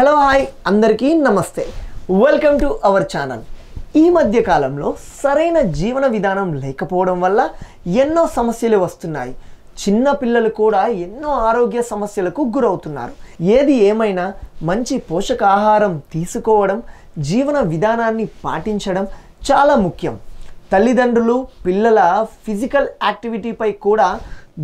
Hello hi అందరికీ నమస్తే. Welcome to our channel ఈ మధ్య కాలంలో సరైన జీవన విధానం లేకపోవడం వల్ల ఎన్నో సమస్యలు వస్తున్నాయి. చిన్న పిల్లలు కూడా ఎన్నో ఆరోగ్య సమస్యలకు గురవుతున్నారు. ఏది ఏమైనా మంచి పోషకాహారం తీసుకోవడం జీవన విధానాన్ని పాటించడం చాలా ముఖ్యం. తల్లిదండ్రులు పిల్లల ఫిజికల్ యాక్టివిటీపై కూడా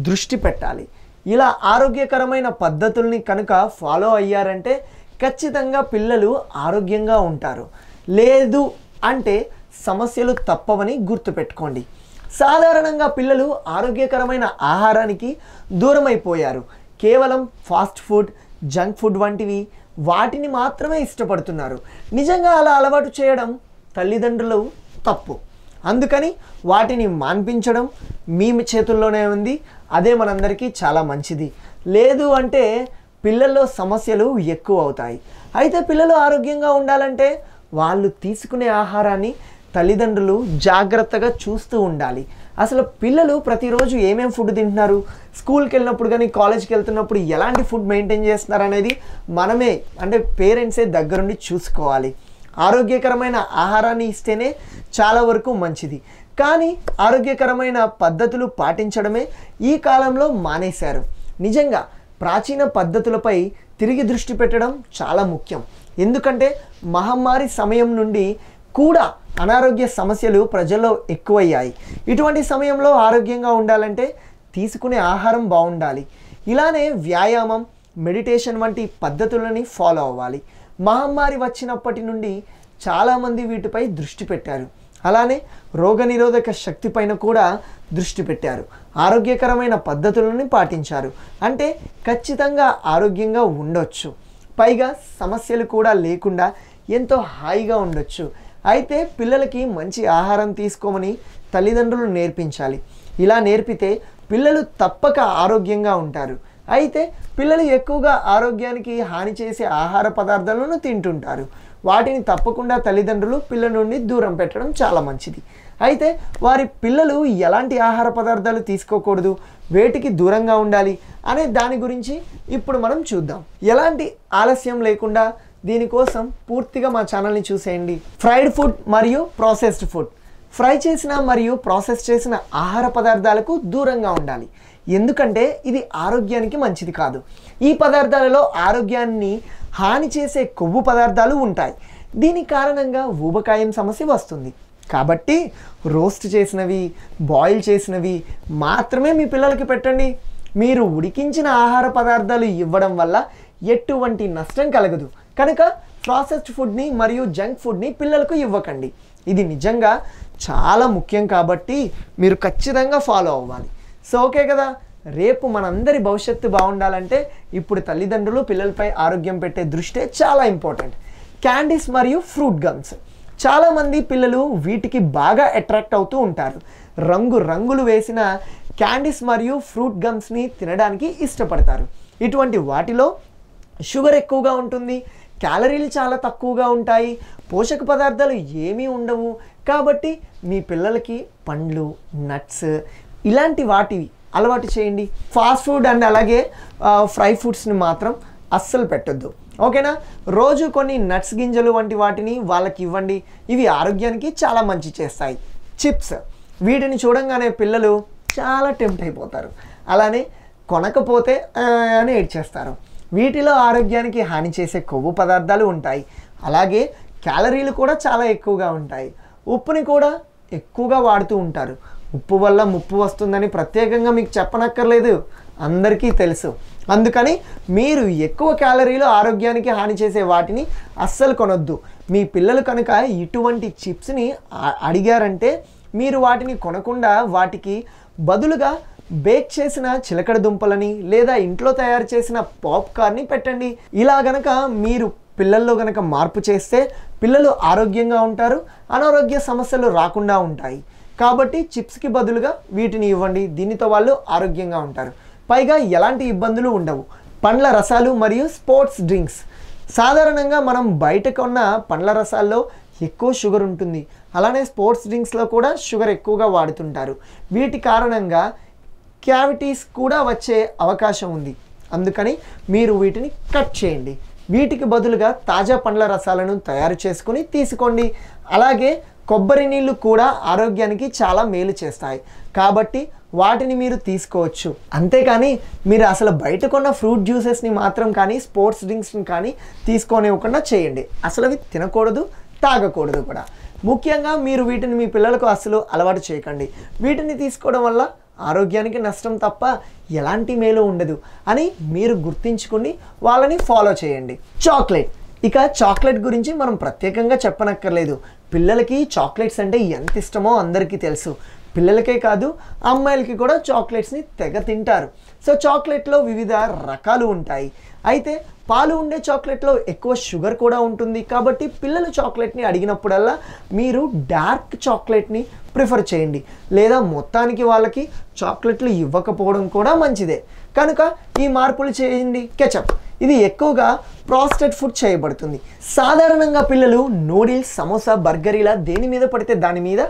దృష్టి పెట్టాలి. ఇలా ఆరోగ్యకరమైన పద్ధతుల్ని కనుక ఫాలో అయ్యారంటే ఖచ్చితంగా పిల్లలు ఆరోగ్యంగా ఉంటారు. లేదు అంటే సమస్యలు తప్పవని గుర్తుపెట్టుకోండి. సాధారణంగా పిల్లలు ఆరోగ్యకరమైన ఆహారానికి దూరమైపోయారు. కేవలం ఫాస్ట్ ఫుడ్ జంక్ ఫుడ్ వంటివి వాటిని మాత్రమే ఇష్టపడుతున్నారు. నిజంగా అలా అలవాటు చేయడం తల్లిదండ్రులు తప్పు. అందుకని వాటిని మాన్పించడం మీ చేతుల్లోనే ఉంది. అదే మనందరికీ చాలా మంచిది. లేదు అంటే పిల్లల్లో సమస్యలు ఎక్కువ అవుతాయి. అయితే పిల్లలు ఆరోగ్యంగా ఉండాలంటే వాళ్ళు తీసుకునే ఆహారాన్ని తల్లిదండ్రులు జాగ్రత్తగా చూస్తూ ఉండాలి. అసలు పిల్లలు ప్రతిరోజు ఏమేమి ఫుడ్ తింటున్నారు? స్కూల్కి వెళ్ళినప్పుడు కానీ కాలేజ్కి వెళ్తున్నప్పుడు ఎలాంటి ఫుడ్ మెయింటైన్ చేస్తున్నారు అనేది మనమే అంటే పేరెంట్సే దగ్గరుండి చూసుకోవాలి. ఆరోగ్యకరమైన ఆహారాన్ని ఇస్తేనే చాలా వరకు మంచిది. కానీ ఆరోగ్యకరమైన పద్ధతులు పాటించడమే ఈ కాలంలో మానేశారు. నిజంగా ప్రాచీన పద్ధతులపై తిరిగి దృష్టి పెట్టడం చాలా ముఖ్యం. ఎందుకంటే మహమ్మారి సమయం నుండి కూడా అనారోగ్య సమస్యలు ప్రజల్లో ఎక్కువయ్యాయి. ఇటువంటి సమయంలో ఆరోగ్యంగా ఉండాలంటే తీసుకునే ఆహారం బాగుండాలి. ఇలానే వ్యాయామం మెడిటేషన్ వంటి పద్ధతులని ఫాలో అవ్వాలి. మహమ్మారి వచ్చినప్పటి నుండి చాలామంది వీటిపై దృష్టి పెట్టారు. అలానే రోగనిరోధక శక్తి పైన కూడా దృష్టి పెట్టారు. ఆరోగ్యకరమైన పద్ధతులను పాటించారు. అంటే ఖచ్చితంగా ఆరోగ్యంగా ఉండొచ్చు. పైగా సమస్యలు కూడా లేకుండా ఎంతో హాయిగా ఉండొచ్చు. అయితే పిల్లలకి మంచి ఆహారం తీసుకోమని తల్లిదండ్రులు నేర్పించాలి. ఇలా నేర్పితే పిల్లలు తప్పక ఆరోగ్యంగా ఉంటారు. అయితే పిల్లలు ఎక్కువగా ఆరోగ్యానికి హాని చేసే ఆహార పదార్థాలను తింటుంటారు. వాటిని తప్పకుండా తల్లిదండ్రులు పిల్లల నుండి దూరం పెట్టడం చాలా మంచిది. అయితే వారి పిల్లలు ఎలాంటి ఆహార పదార్థాలు తీసుకోకూడదు? వేటికి దూరంగా ఉండాలి? అనే దాని గురించి ఇప్పుడు మనం చూద్దాం. ఎలాంటి ఆలస్యం లేకుండా దీనికోసం పూర్తిగా మా ఛానల్ని చూసేయండి. ఫ్రైడ్ ఫుడ్ మరియు ప్రాసెస్డ్ ఫుడ్. ఫ్రై చేసిన మరియు ప్రాసెస్ చేసిన ఆహార పదార్థాలకు దూరంగా ఉండాలి. ఎందుకంటే ఇది ఆరోగ్యానికి మంచిది కాదు. ఈ పదార్థాలలో ఆరోగ్యాన్ని హాని చేసే కొవ్వు పదార్థాలు ఉంటాయి. దీని కారణంగా ఊబకాయం సమస్య వస్తుంది. కాబట్టి రోస్ట్ చేసినవి బాయిల్ చేసినవి మాత్రమే మీ పిల్లలకి పెట్టండి. మీరు ఉడికించిన ఆహార పదార్థాలు ఇవ్వడం వల్ల ఎటువంటి నష్టం కలగదు. కనుక ప్రాసెస్డ్ ఫుడ్ని మరియు జంక్ ఫుడ్ని పిల్లలకు ఇవ్వకండి. ఇది నిజంగా చాలా ముఖ్యం కాబట్టి మీరు ఖచ్చితంగా ఫాలో అవ్వాలి. సో ఓకే కదా. రేపు మనందరి భవిష్యత్తు బాగుండాలంటే ఇప్పుడు తల్లిదండ్రులు పిల్లలపై ఆరోగ్యం పెట్టే దృష్టే చాలా ఇంపార్టెంట్. క్యాండీస్ మరియు ఫ్రూట్ గమ్స్. చాలామంది పిల్లలు వీటికి బాగా అట్రాక్ట్ అవుతూ ఉంటారు. రంగు రంగులు వేసిన క్యాండీస్ మరియు ఫ్రూట్ గమ్స్ని తినడానికి ఇష్టపడతారు. ఇటువంటి వాటిలో షుగర్ ఎక్కువగా ఉంటుంది క్యాలరీలు చాలా తక్కువగా ఉంటాయి పోషక పదార్థాలు ఏమీ ఉండవు. కాబట్టి మీ పిల్లలకి పండ్లు నట్స్ ఇలాంటి వాటివి అలవాటు చేయండి. ఫాస్ట్ ఫుడ్ అండ్ అలాగే ఫ్రై ఫుడ్స్ని మాత్రం అస్సలు పెట్టొద్దు. ఓకేనా? రోజు కొన్ని నట్స్ గింజలు వంటి వాటిని వాళ్ళకి ఇవ్వండి. ఇవి ఆరోగ్యానికి చాలా మంచి చేస్తాయి. చిప్స్ వీటిని చూడంగానే పిల్లలు చాలా టెంప్ట్ అయిపోతారు. అలానే కొనకపోతే అని ఏడ్చేస్తారు. వీటిలో ఆరోగ్యానికి హాని చేసే కొవ్వు పదార్థాలు ఉంటాయి. అలాగే క్యాలరీలు కూడా చాలా ఎక్కువగా ఉంటాయి. ఉప్పుని కూడా ఎక్కువగా వాడుతూ ఉంటారు. ఉప్పు వల్ల ముప్పు వస్తుందని ప్రత్యేకంగా మీకు చెప్పనక్కర్లేదు. అందరికీ తెలుసు. అందుకని మీరు ఎక్కువ క్యాలరీలు ఆరోగ్యానికి హాని చేసే వాటిని అస్సలు కొనొద్దు. మీ పిల్లలు కనుక ఇటువంటి చిప్స్ని అడిగారంటే మీరు వాటిని కొనకుండా వాటికి బదులుగా బేక్ చేసిన చిలకడ దుంపలని లేదా ఇంట్లో తయారు చేసిన పాప్కార్న్ని పెట్టండి. ఇలా గనక మీరు పిల్లల్లో గనక మార్పు చేస్తే పిల్లలు ఆరోగ్యంగా ఉంటారు అనారోగ్య సమస్యలు రాకుండా ఉంటాయి. కాబట్టి చిప్స్కి బదులుగా వీటిని ఇవ్వండి. దీనితో వాళ్ళు ఆరోగ్యంగా ఉంటారు. పైగా ఎలాంటి ఇబ్బందులు ఉండవు. పండ్ల రసాలు మరియు స్పోర్ట్స్ డ్రింక్స్. సాధారణంగా మనం బయట కొన్న పండ్ల రసాల్లో ఎక్కువ షుగర్ ఉంటుంది. అలానే స్పోర్ట్స్ డ్రింక్స్లో కూడా షుగర్ ఎక్కువగా వాడుతుంటారు. వీటి కారణంగా క్యావిటీస్ కూడా వచ్చే అవకాశం ఉంది. అందుకని మీరు వీటిని కట్ చేయండి. వీటికి బదులుగా తాజా పండ్ల రసాలను తయారు చేసుకుని తీసుకోండి. అలాగే కొబ్బరి నీళ్ళు కూడా ఆరోగ్యానికి చాలా మేలు చేస్తాయి. కాబట్టి వాటిని మీరు తీసుకోవచ్చు. అంతేకాని మీరు అసలు బయట కొన్న ఫ్రూట్ జ్యూసెస్ని మాత్రం కానీ స్పోర్ట్స్ డ్రింక్స్ని కానీ తీసుకోనివ్వకుండా చేయండి. అసలు అవి తినకూడదు తాగకూడదు కూడా. ముఖ్యంగా మీరు వీటిని మీ పిల్లలకు అసలు అలవాటు చేయకండి. వీటిని తీసుకోవడం వల్ల ఆరోగ్యానికి నష్టం తప్ప ఎలాంటి మేలు ఉండదు అని మీరు గుర్తించుకుని వాళ్ళని ఫాలో చేయండి. చాక్లెట్. ఇక చాక్లెట్ గురించి మనం ప్రత్యేకంగా చెప్పనక్కర్లేదు. పిల్లలకి చాక్లెట్స్ అంటే ఎంత ఇష్టమో అందరికీ తెలుసు. పిల్లలకే కాదు అమ్మాయిలకి కూడా చాక్లెట్స్ని తెగ తింటారు. సో చాక్లెట్లో వివిధ రకాలు ఉంటాయి. అయితే పాలు ఉండే చాక్లెట్లో ఎక్కువ షుగర్ కూడా ఉంటుంది. కాబట్టి పిల్లలు చాక్లెట్ని అడిగినప్పుడల్లా మీరు డార్క్ చాక్లెట్ని ప్రిఫర్ చేయండి. లేదా మొత్తానికి వాళ్ళకి చాక్లెట్లు ఇవ్వకపోవడం కూడా మంచిదే. కనుక ఈ మార్పులు చేయండి. కెచప్. ఇది ఎక్కువగా ప్రాస్టెడ్ ఫుడ్ చేయబడుతుంది. సాధారణంగా పిల్లలు నూడిల్స్ సమోసా బర్గర్ ఇలా దేని మీద పడితే దాని మీద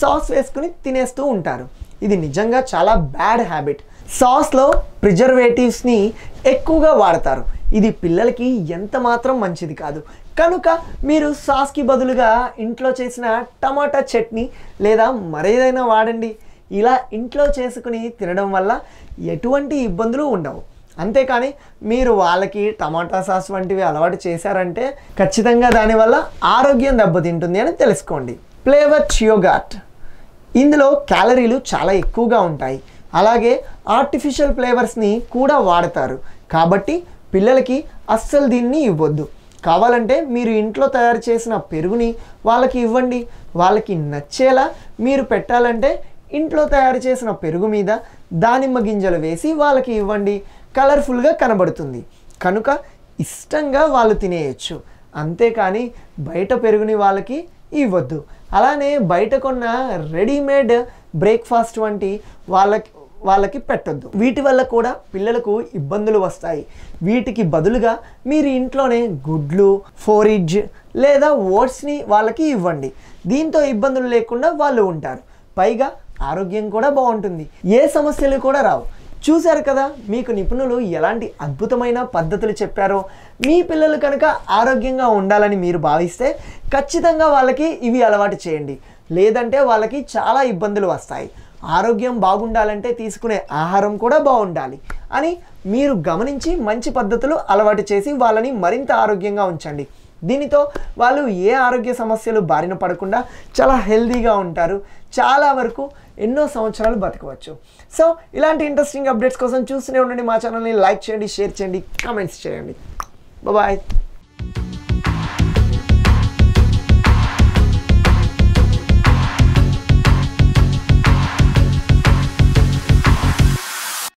సాస్ వేసుకుని తినేస్తూ ఉంటారు. ఇది నిజంగా చాలా బ్యాడ్ హ్యాబిట్ సాస్లో ప్రిజర్వేటివ్స్ని ఎక్కువగా వాడతారు. ఇది పిల్లలకి ఎంత మాత్రం మంచిది కాదు. కనుక మీరు సాస్కి బదులుగా ఇంట్లో చేసిన టమాటా చట్నీ లేదా మరేదైనా వాడండి. ఇలా ఇంట్లో చేసుకుని తినడం వల్ల ఎటువంటి ఇబ్బందులు ఉండవు. అంతేకాని మీరు వాళ్ళకి టమాటా సాస్ వంటివి అలవాటు చేశారంటే ఖచ్చితంగా దానివల్ల ఆరోగ్యం దెబ్బతింటుంది అని తెలుసుకోండి. ఫ్లేవర్ చియోగాట్ ఇందులో క్యాలరీలు చాలా ఎక్కువగా ఉంటాయి. అలాగే ఆర్టిఫిషియల్ ఫ్లేవర్స్ని కూడా వాడతారు. కాబట్టి పిల్లలకి అస్సలు దీన్ని ఇవ్వద్దు. కావాలంటే మీరు ఇంట్లో తయారు చేసిన పెరుగుని వాళ్ళకి ఇవ్వండి. వాళ్ళకి నచ్చేలా మీరు పెట్టాలంటే ఇంట్లో తయారు చేసిన పెరుగు మీద దానిమ్మ గింజలు వేసి వాళ్ళకి ఇవ్వండి. కలర్ఫుల్గా కనబడుతుంది. కనుక ఇష్టంగా వాళ్ళు తినేయచ్చు. అంతేకాని బయట పెరుగుని వాళ్ళకి ఇవ్వద్దు. అలానే బయట కొన్న రెడీమేడ్ బ్రేక్ఫాస్ట్ వంటి వాళ్ళకి వాళ్ళకి పెట్టద్దు. వీటి వల్ల కూడా పిల్లలకు ఇబ్బందులు వస్తాయి. వీటికి బదులుగా మీరు ఇంట్లోనే గుడ్లు ఫోరిడ్జ్ లేదా ఓట్స్ని వాళ్ళకి ఇవ్వండి. దీంతో ఇబ్బందులు లేకుండా వాళ్ళు ఉంటారు. పైగా ఆరోగ్యం కూడా బాగుంటుంది. ఏ సమస్యలు కూడా రావు. చూశారు కదా మీకు నిపుణులు ఎలాంటి అద్భుతమైన పద్ధతులు చెప్పారో? మీ పిల్లలు కనుక ఆరోగ్యంగా ఉండాలని మీరు భావిస్తే ఖచ్చితంగా వాళ్ళకి ఇవి అలవాటు చేయండి. లేదంటే వాళ్ళకి చాలా ఇబ్బందులు వస్తాయి. ఆరోగ్యం బాగుండాలంటే తీసుకునే ఆహారం కూడా బాగుండాలి అని మీరు గమనించి మంచి పద్ధతులు అలవాటు చేసి వాళ్ళని మరింత ఆరోగ్యంగా ఉంచండి. దీనితో వాళ్ళు ఏ ఆరోగ్య సమస్యలు బారిన పడకుండా చాలా హెల్దీగా ఉంటారు. చాలా వరకు ఎన్నో సంవత్సరాలు బతకవచ్చు. సో ఇలాంటి ఇంట్రెస్టింగ్ అప్డేట్స్ కోసం చూస్తూనే ఉండండి మా ఛానల్ని లైక్ చేయండి షేర్ చేయండి కామెంట్స్ చేయండి. బాయ్